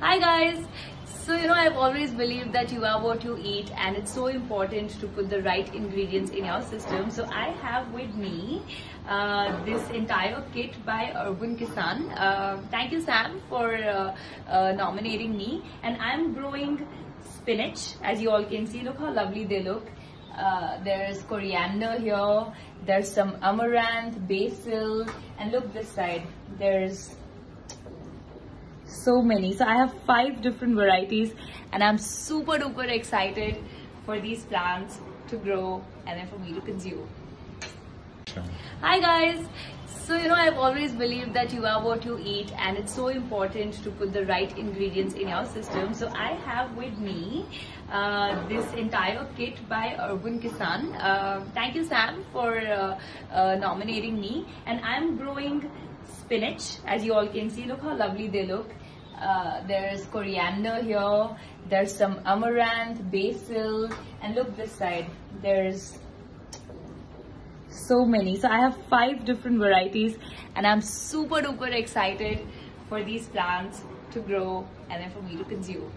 Hi guys. So you know I've always believed that you are what you eat and it's so important to put the right ingredients in your system. So I have with me uh, this entire kit by Urban Kisan. Uh, thank you Sam for uh, uh, nominating me and I'm growing spinach as you all can see. Look how lovely they look. Uh, there's coriander here, there's some amaranth, basil, and look this side. There's so many. So I have five different varieties and I'm super duper excited for these plants to grow and then for me to consume. Hi guys. So you know I've always believed that you are what you eat and it's so important to put the right ingredients in your system. So I have with me uh, this entire kit by Urban Kisan. Uh, thank you Sam for uh, uh nominating me and I'm growing spinach as you all can see. Look how lovely they look. Uh, there's coriander here, there's some amaranth, basil, and look this side, there's so many. So I have five different varieties and I'm super duper excited for these plants to grow and then for me to consume.